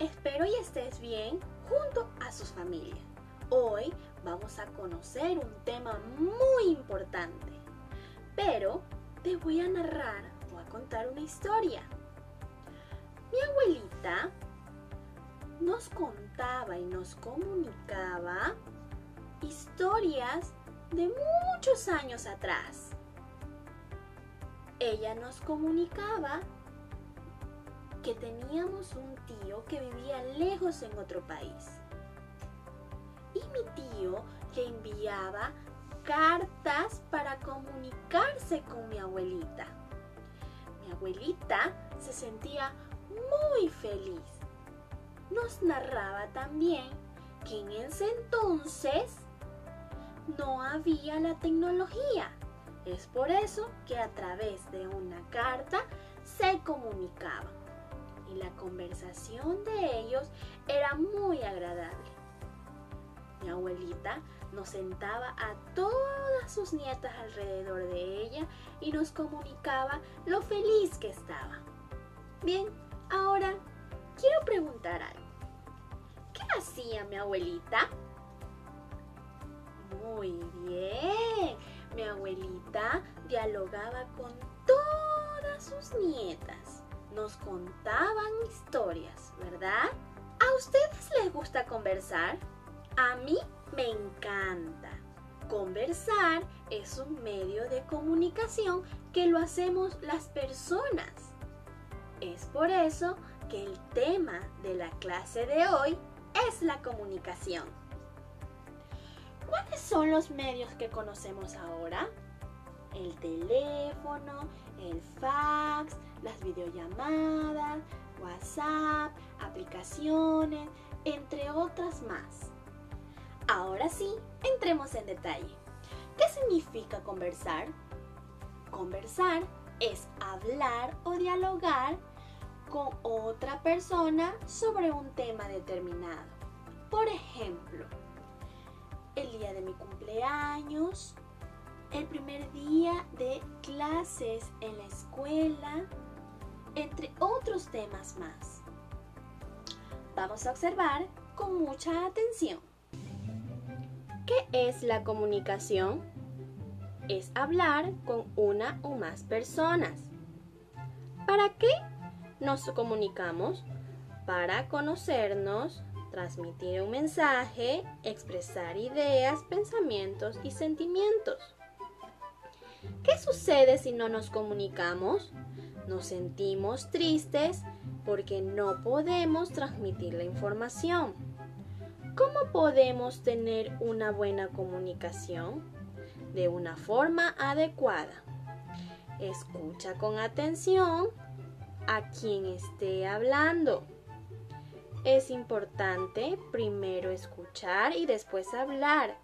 Espero y estés bien junto a sus familias. Hoy vamos a conocer un tema muy importante, pero te voy a narrar o a contar una historia. Mi abuelita nos contaba y nos comunicaba historias de muchos años atrás. Ella nos comunicaba que teníamos un tío que vivía lejos en otro país. Y mi tío le enviaba cartas para comunicarse con mi abuelita. Mi abuelita se sentía muy feliz. Nos narraba también que en ese entonces no había la tecnología. Es por eso que a través de una carta se comunicaban y la conversación de ellos era muy agradable. Mi abuelita nos sentaba a todas sus nietas alrededor de ella y nos comunicaba lo feliz que estaba. Bien, ahora quiero preguntar algo. ¿Qué hacía mi abuelita? Muy bien, mi abuelita dialogaba con todas sus nietas nos contaban historias, ¿verdad? ¿A ustedes les gusta conversar? A mí me encanta. Conversar es un medio de comunicación que lo hacemos las personas. Es por eso que el tema de la clase de hoy es la comunicación. ¿Cuáles son los medios que conocemos ahora? El teléfono, el fax, las videollamadas, WhatsApp, aplicaciones, entre otras más. Ahora sí, entremos en detalle. ¿Qué significa conversar? Conversar es hablar o dialogar con otra persona sobre un tema determinado. Por ejemplo, el día de mi cumpleaños, el primer día de clases en la escuela, entre otros temas más. Vamos a observar con mucha atención. ¿Qué es la comunicación? Es hablar con una o más personas. ¿Para qué nos comunicamos? Para conocernos, transmitir un mensaje, expresar ideas, pensamientos y sentimientos. ¿Qué sucede si no nos comunicamos? Nos sentimos tristes porque no podemos transmitir la información. ¿Cómo podemos tener una buena comunicación? De una forma adecuada. Escucha con atención a quien esté hablando. Es importante primero escuchar y después hablar.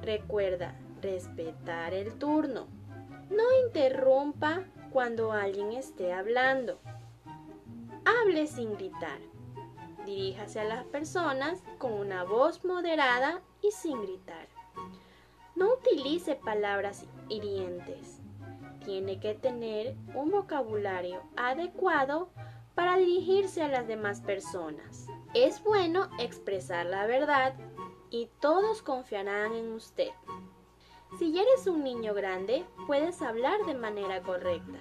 Recuerda, respetar el turno. No interrumpa cuando alguien esté hablando. Hable sin gritar. Diríjase a las personas con una voz moderada y sin gritar. No utilice palabras hirientes. Tiene que tener un vocabulario adecuado para dirigirse a las demás personas. Es bueno expresar la verdad y todos confiarán en usted. Si eres un niño grande, puedes hablar de manera correcta.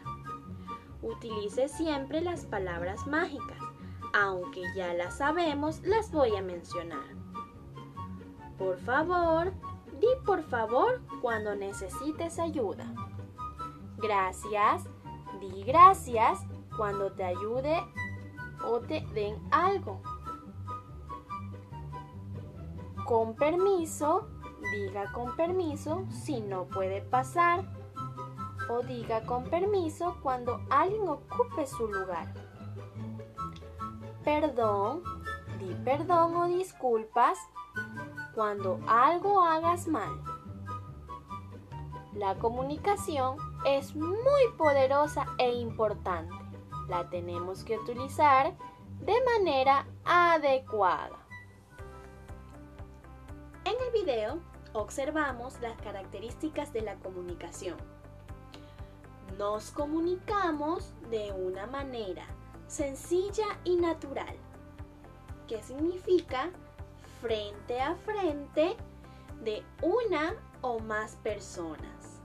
Utilice siempre las palabras mágicas, aunque ya las sabemos, las voy a mencionar. Por favor, di por favor cuando necesites ayuda. Gracias, di gracias cuando te ayude o te den algo. Con permiso, diga con permiso si no puede pasar o diga con permiso cuando alguien ocupe su lugar. Perdón, di perdón o disculpas cuando algo hagas mal. La comunicación es muy poderosa e importante. La tenemos que utilizar de manera adecuada. En el video observamos las características de la comunicación. Nos comunicamos de una manera sencilla y natural. que significa frente a frente de una o más personas.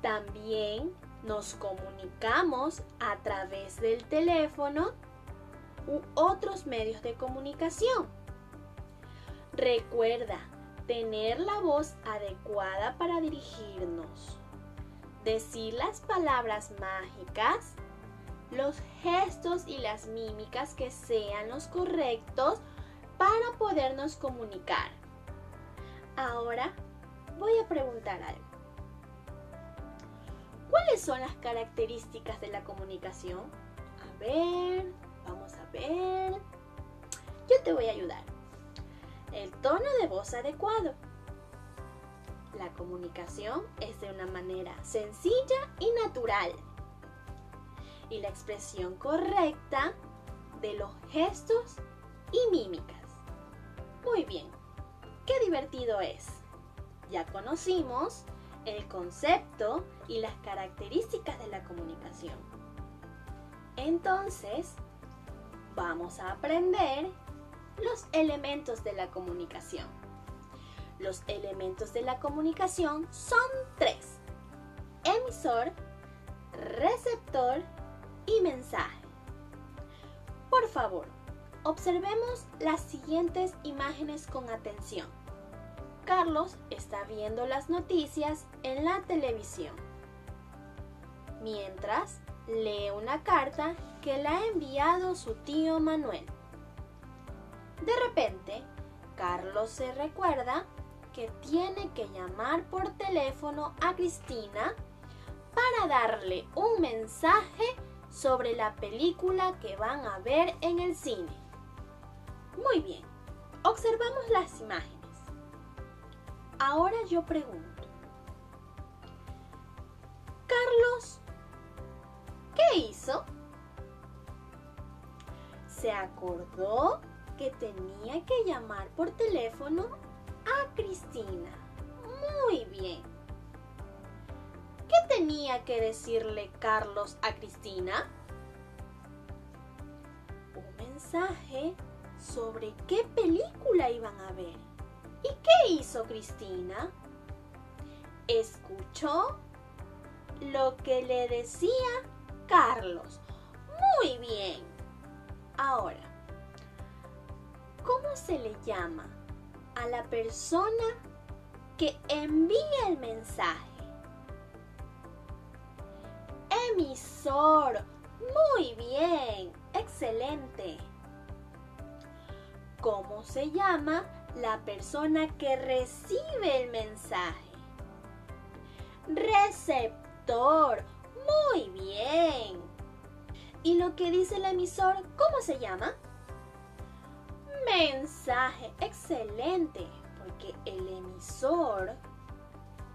También nos comunicamos a través del teléfono u otros medios de comunicación. Recuerda tener la voz adecuada para dirigirnos, decir las palabras mágicas, los gestos y las mímicas que sean los correctos para podernos comunicar. Ahora voy a preguntar algo. ¿Cuáles son las características de la comunicación? A ver, vamos a ver. Yo te voy a ayudar. El tono de voz adecuado. La comunicación es de una manera sencilla y natural. Y la expresión correcta de los gestos y mímicas. Muy bien, qué divertido es. Ya conocimos el concepto y las características de la comunicación. Entonces, vamos a aprender los elementos de la comunicación. Los elementos de la comunicación son tres. Emisor, receptor y mensaje. Por favor, observemos las siguientes imágenes con atención. Carlos está viendo las noticias en la televisión, mientras lee una carta que le ha enviado su tío Manuel. De repente, Carlos se recuerda que tiene que llamar por teléfono a Cristina para darle un mensaje sobre la película que van a ver en el cine. Muy bien, observamos las imágenes. Ahora yo pregunto, Carlos, ¿qué hizo? Se acordó que tenía que llamar por teléfono a Cristina. Muy bien. ¿Qué tenía que decirle Carlos a Cristina? Un mensaje sobre qué película iban a ver. ¿Y qué hizo Cristina? Escuchó lo que le decía Carlos. Muy bien. Ahora, ¿cómo se le llama a la persona que envía el mensaje? Emisor. Muy bien. Excelente. ¿Cómo se llama la persona que recibe el mensaje? Receptor. Muy bien. ¿Y lo que dice el emisor, cómo se llama? Mensaje. Excelente. Porque el emisor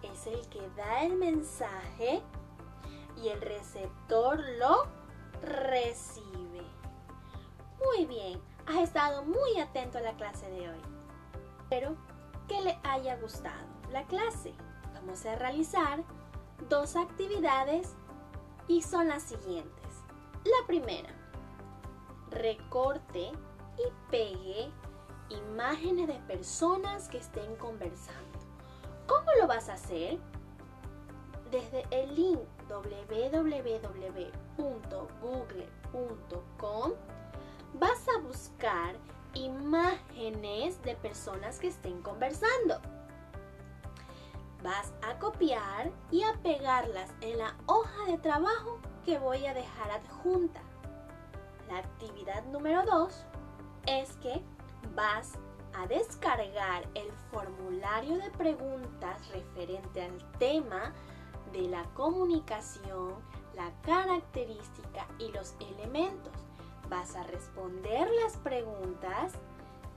es el que da el mensaje y el receptor lo recibe. Muy bien, has estado muy atento a la clase de hoy. Espero que le haya gustado la clase. Vamos a realizar dos actividades y son las siguientes. La primera, recorte y pegue imágenes de personas que estén conversando. ¿Cómo lo vas a hacer? Desde el link www.google.com vas a buscar imágenes de personas que estén conversando. Vas a copiar y a pegarlas en la hoja de trabajo que voy a dejar adjunta. La actividad número 2 es que vas a descargar el formulario de preguntas referente al tema de la comunicación, la característica y los elementos. Vas a responder las preguntas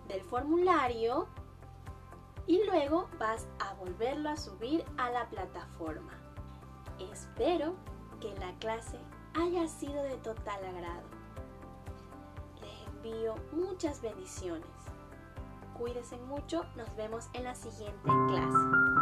del formulario y luego vas a volverlo a subir a la plataforma. Espero que la clase haya sido de total agrado. Muchas bendiciones. Cuídense mucho, nos vemos en la siguiente clase.